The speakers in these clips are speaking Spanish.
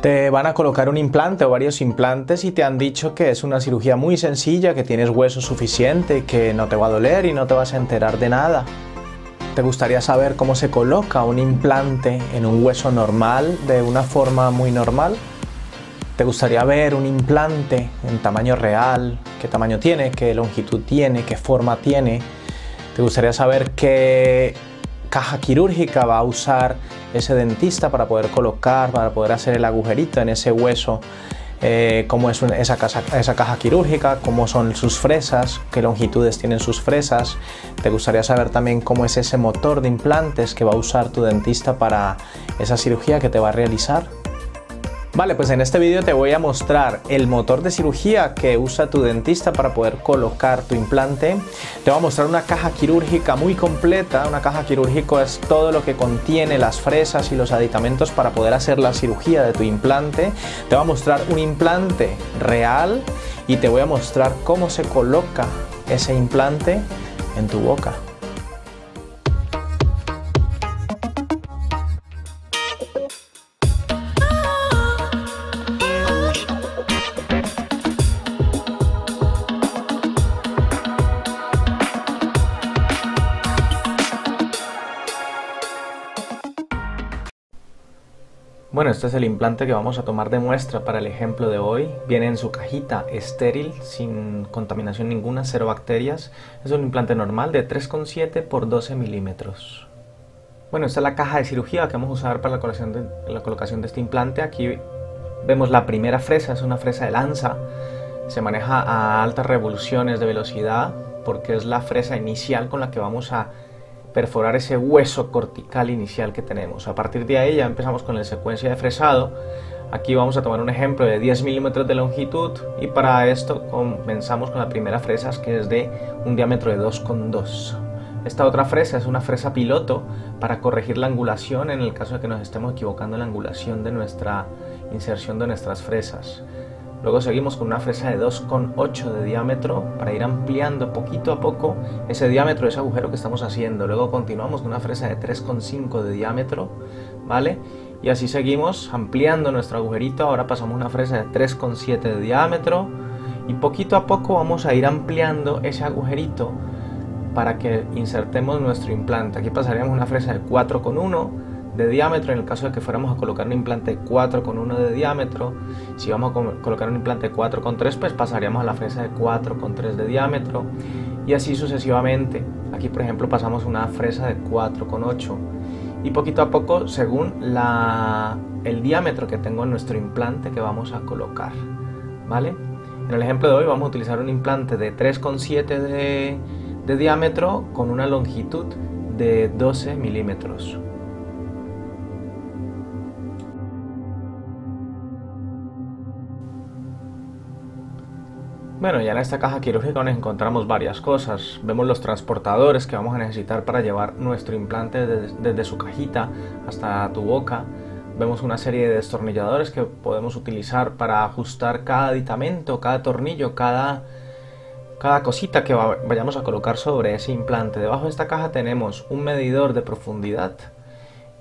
Te van a colocar un implante o varios implantes y te han dicho que es una cirugía muy sencilla, que tienes hueso suficiente, que no te va a doler y no te vas a enterar de nada. ¿Te gustaría saber cómo se coloca un implante en un hueso normal de una forma muy normal? ¿Te gustaría ver un implante en tamaño real? ¿Qué tamaño tiene? ¿Qué longitud tiene? ¿Qué forma tiene? ¿Te gustaría saber qué caja quirúrgica va a usar ese dentista para poder colocar, para poder hacer el agujerito en ese hueso, eh, cómo es esa, esa caja quirúrgica, cómo son sus fresas, qué longitudes tienen sus fresas. Te gustaría saber también cómo es ese motor de implantes que va a usar tu dentista para esa cirugía que te va a realizar. Vale, pues en este vídeo te voy a mostrar el motor de cirugía que usa tu dentista para poder colocar tu implante. Te voy a mostrar una caja quirúrgica muy completa. Una caja quirúrgica es todo lo que contiene las fresas y los aditamentos para poder hacer la cirugía de tu implante. Te voy a mostrar un implante real y te voy a mostrar cómo se coloca ese implante en tu boca. Bueno, este es el implante que vamos a tomar de muestra para el ejemplo de hoy. Viene en su cajita estéril, sin contaminación ninguna, cero bacterias. Es un implante normal de 3,7 por 12 milímetros. Bueno, esta es la caja de cirugía que vamos a usar para la colocación, de, la colocación de este implante. Aquí vemos la primera fresa, es una fresa de lanza. Se maneja a altas revoluciones de velocidad porque es la fresa inicial con la que vamos a perforar ese hueso cortical inicial que tenemos. A partir de ahí ya empezamos con la secuencia de fresado. Aquí vamos a tomar un ejemplo de 10 milímetros de longitud y para esto comenzamos con la primera fresa que es de un diámetro de 2,2. Esta otra fresa es una fresa piloto para corregir la angulación en el caso de que nos estemos equivocando en la angulación de nuestra inserción de nuestras fresas. Luego seguimos con una fresa de 2,8 de diámetro para ir ampliando poquito a poco ese diámetro, ese agujero que estamos haciendo. Luego continuamos con una fresa de 3,5 de diámetro, ¿vale? Y así seguimos ampliando nuestro agujerito. Ahora pasamos una fresa de 3,7 de diámetro y poquito a poco vamos a ir ampliando ese agujerito para que insertemos nuestro implante. Aquí pasaríamos una fresa de 4,1 de diámetro en el caso de que fuéramos a colocar un implante 4,1 de diámetro. Si vamos a colocar un implante 4,3 pues pasaríamos a la fresa de 4,3 de diámetro y así sucesivamente. Aquí por ejemplo pasamos una fresa de 4,8 y poquito a poco según la, el diámetro que tengo en nuestro implante que vamos a colocar. ¿Vale? En el ejemplo de hoy vamos a utilizar un implante de 3,7 de, de diámetro con una longitud de 12 milímetros. Bueno, ya en esta caja quirúrgica nos encontramos varias cosas. Vemos los transportadores que vamos a necesitar para llevar nuestro implante desde, su cajita hasta tu boca. Vemos una serie de destornilladores que podemos utilizar para ajustar cada aditamento, cada tornillo, cada, cada cosita que vayamos a colocar sobre ese implante. Debajo de esta caja tenemos un medidor de profundidad,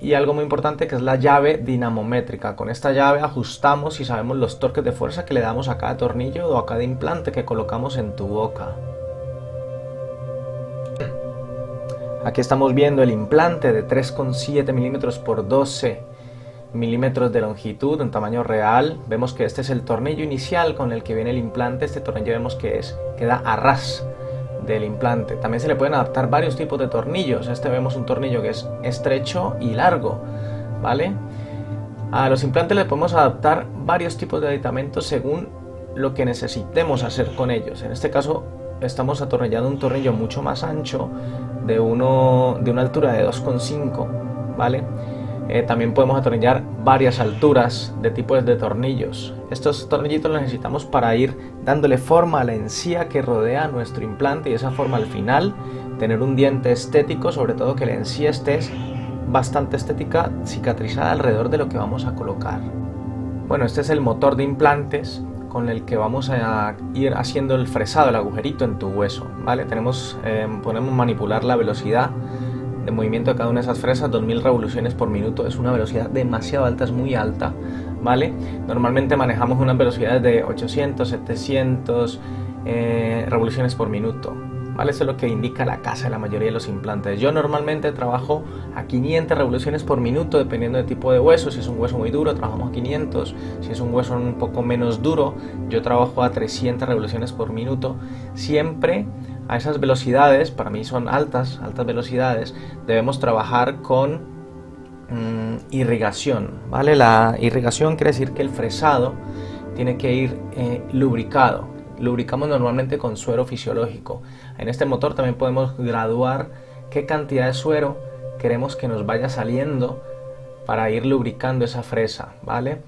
y algo muy importante que es la llave dinamométrica. Con esta llave ajustamos y sabemos los torques de fuerza que le damos a cada tornillo o a cada implante que colocamos en tu boca. Aquí estamos viendo el implante de 3,7 milímetros por 12 milímetros de longitud en tamaño real. Vemos que este es el tornillo inicial con el que viene el implante. Este tornillo vemos que es queda a ras del implante. También se le pueden adaptar varios tipos de tornillos. Este vemos un tornillo que es estrecho y largo, ¿vale? A los implantes le podemos adaptar varios tipos de aditamentos según lo que necesitemos hacer con ellos. En este caso estamos atornillando un tornillo mucho más ancho de, uno, de una altura de 2,5, ¿vale? Eh, también podemos atornillar varias alturas de tipos de tornillos. Estos tornillitos los necesitamos para ir dándole forma a la encía que rodea nuestro implante y esa forma al final tener un diente estético, sobre todo que la encía esté bastante estética, cicatrizada alrededor de lo que vamos a colocar. Bueno, este es el motor de implantes con el que vamos a ir haciendo el fresado, el agujerito en tu hueso, ¿vale? Tenemos, eh, podemos manipular la velocidad de movimiento de cada una de esas fresas, 2000 revoluciones por minuto, es una velocidad demasiado alta, es muy alta, ¿vale? Normalmente manejamos unas velocidades de 800, 700 eh, revoluciones por minuto, ¿vale? Eso es lo que indica la casa de la mayoría de los implantes. Yo normalmente trabajo a 500 revoluciones por minuto, dependiendo del tipo de hueso. Si es un hueso muy duro, trabajamos a 500. Si es un hueso un poco menos duro, yo trabajo a 300 revoluciones por minuto. Siempre a esas velocidades, para mí son altas, altas velocidades, debemos trabajar con mm, irrigación, ¿vale? La irrigación quiere decir que el fresado tiene que ir eh, lubricado. Lubricamos normalmente con suero fisiológico. En este motor también podemos graduar qué cantidad de suero queremos que nos vaya saliendo para ir lubricando esa fresa, ¿vale?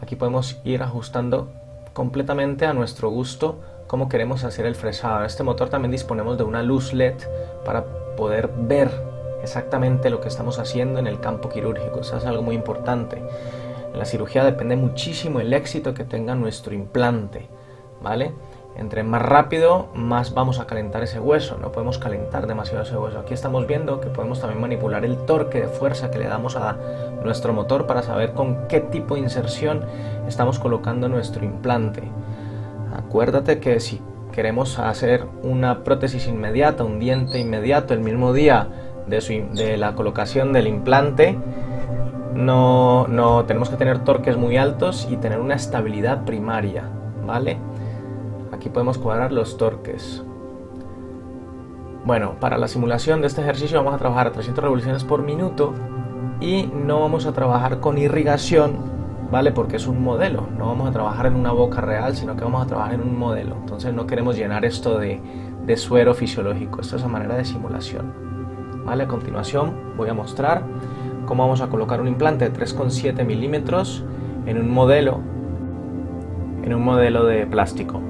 Aquí podemos ir ajustando completamente a nuestro gusto cómo queremos hacer el fresado. Este motor también disponemos de una luz LED para poder ver exactamente lo que estamos haciendo en el campo quirúrgico. Eso es algo muy importante. En la cirugía depende muchísimo el éxito que tenga nuestro implante, ¿vale? Entre más rápido, más vamos a calentar ese hueso. No podemos calentar demasiado ese hueso. Aquí estamos viendo que podemos también manipular el torque de fuerza que le damos a nuestro motor para saber con qué tipo de inserción estamos colocando nuestro implante. Acuérdate que si queremos hacer una prótesis inmediata, un diente inmediato el mismo día de, la colocación del implante, no, no, tenemos que tener torques muy altos y tener una estabilidad primaria, ¿vale? Aquí podemos cuadrar los torques. Bueno, para la simulación de este ejercicio vamos a trabajar a 300 revoluciones por minuto y no vamos a trabajar con irrigación ¿vale? Porque es un modelo, no vamos a trabajar en una boca real, sino que vamos a trabajar en un modelo. Entonces no queremos llenar esto de, suero fisiológico, esto es a manera de simulación. ¿Vale? A continuación voy a mostrar cómo vamos a colocar un implante de 3,7 milímetros en un modelo, en un modelo de plástico.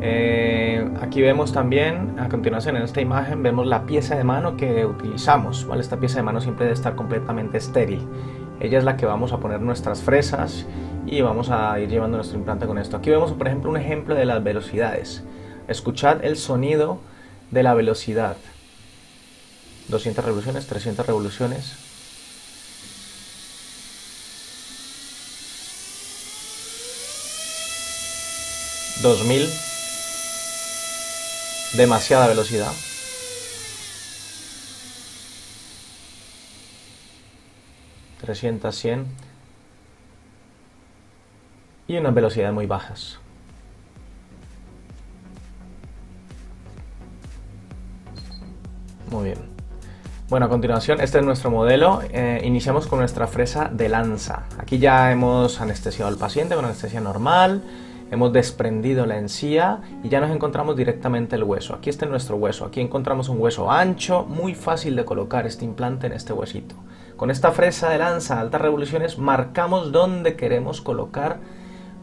Eh, aquí vemos también, a continuación en esta imagen, vemos la pieza de mano que utilizamos. ¿vale? Esta pieza de mano siempre debe estar completamente estéril. Ella es la que vamos a poner nuestras fresas y vamos a ir llevando nuestro implante con esto. Aquí vemos, por ejemplo, un ejemplo de las velocidades. Escuchad el sonido de la velocidad. 200 revoluciones, 300 revoluciones. ¿2000? Demasiada velocidad. 300, 100 y unas velocidades muy bajas. Muy bien. Bueno, a continuación, este es nuestro modelo. Eh, iniciamos con nuestra fresa de lanza. Aquí ya hemos anestesiado al paciente con anestesia normal, hemos desprendido la encía y ya nos encontramos directamente el hueso. Aquí está nuestro hueso. Aquí encontramos un hueso ancho, muy fácil de colocar este implante en este huesito. Con esta fresa de lanza altas revoluciones marcamos dónde queremos colocar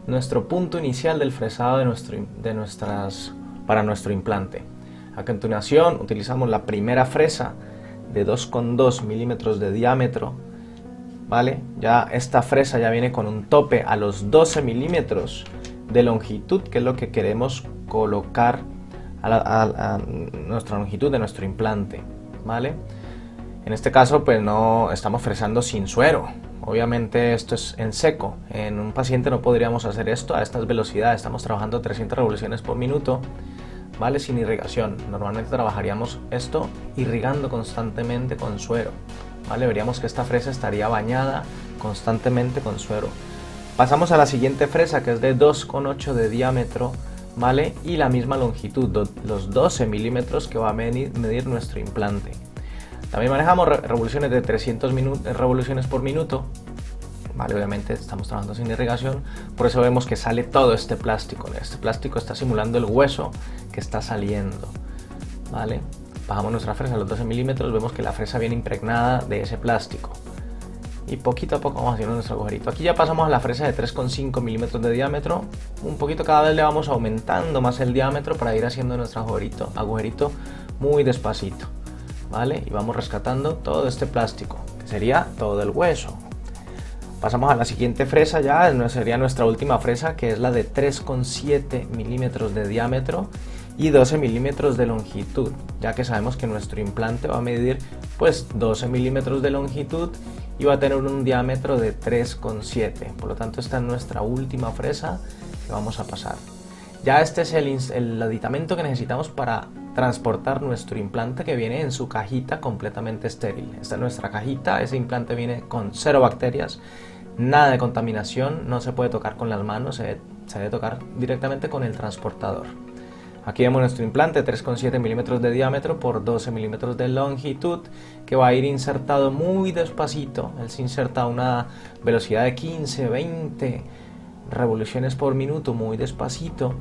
nuestro punto inicial del fresado de, nuestro, de nuestras, para nuestro implante. A continuación utilizamos la primera fresa de 2,2 milímetros de diámetro. ¿Vale? Ya esta fresa ya viene con un tope a los 12 milímetros de longitud, que es lo que queremos colocar a, a nuestra longitud de nuestro implante. ¿Vale? En este caso, pues no estamos fresando sin suero. Obviamente esto es en seco. En un paciente no podríamos hacer esto a estas velocidades. Estamos trabajando 300 revoluciones por minuto, ¿vale? Sin irrigación. Normalmente trabajaríamos esto irrigando constantemente con suero, ¿vale? Veríamos que esta fresa estaría bañada constantemente con suero. Pasamos a la siguiente fresa que es de 2,8 de diámetro, ¿vale? Y la misma longitud, los 12 milímetros que va a medir nuestro implante. También manejamos revoluciones de 300 revoluciones por minuto. Vale, obviamente estamos trabajando sin irrigación, por eso vemos que sale todo este plástico. Este plástico está simulando el hueso que está saliendo. Vale, bajamos nuestra fresa a los 12 milímetros, vemos que la fresa viene impregnada de ese plástico. Y poquito a poco vamos haciendo nuestro agujerito. Aquí ya pasamos a la fresa de 3,5 milímetros de diámetro. Un poquito cada vez le vamos aumentando más el diámetro para ir haciendo nuestro agujerito, agujerito muy despacito. ¿Vale? Y vamos rescatando todo este plástico, que sería todo el hueso. Pasamos a la siguiente fresa ya, sería nuestra última fresa, que es la de 3,7 milímetros de diámetro. y 12 milímetros de longitud, ya que sabemos que nuestro implante va a medir pues 12 milímetros de longitud y va a tener un diámetro de 3,7. Por lo tanto, esta es nuestra última fresa que vamos a pasar. Ya este es el, el, aditamento que necesitamos para transportar nuestro implante que viene en su cajita completamente estéril. Esta es nuestra cajita, ese implante viene con cero bacterias, nada de contaminación, no se puede tocar con las manos, se debe tocar directamente con el transportador. Aquí vemos nuestro implante 3,7 milímetros de diámetro por 12 milímetros de longitud que va a ir insertado muy despacito. Él se inserta a una velocidad de 15, 20 revoluciones por minuto, muy despacito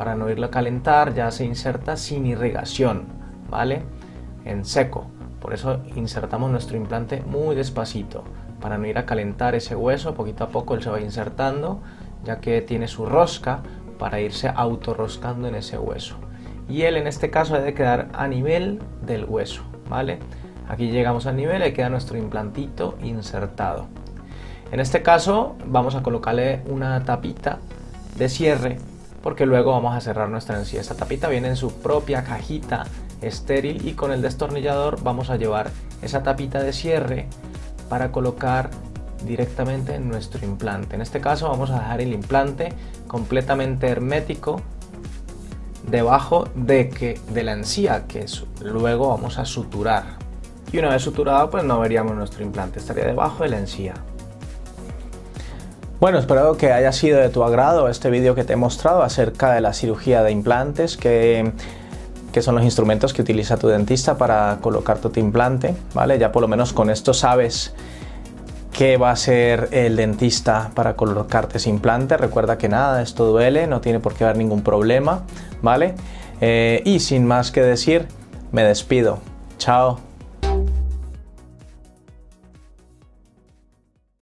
para no irlo a calentar. Ya se inserta sin irrigación, ¿vale? En seco. Por eso insertamos nuestro implante muy despacito para no ir a calentar ese hueso. Poquito a poco él se va insertando ya que tiene su rosca para irse autorroscando en ese hueso. Y él en este caso debe quedar a nivel del hueso, ¿vale? Aquí llegamos al nivel y queda nuestro implantito insertado. En este caso vamos a colocarle una tapita de cierre porque luego vamos a cerrar nuestra encía. Esta tapita viene en su propia cajita estéril y con el destornillador vamos a llevar esa tapita de cierre para colocar directamente en nuestro implante. En este caso vamos a dejar el implante completamente hermético debajo de, que, de la encía que luego vamos a suturar. Y una vez suturado pues no veríamos nuestro implante, estaría debajo de la encía. Bueno, espero que haya sido de tu agrado este vídeo que te he mostrado acerca de la cirugía de implantes, que, que, son los instrumentos que utiliza tu dentista para colocar tu implante, ¿vale? Ya por lo menos con esto sabes qué va a ser el dentista para colocarte ese implante. Recuerda que nada, esto duele, no tiene por qué haber ningún problema, ¿vale? Eh, y sin más que decir, me despido. Chao.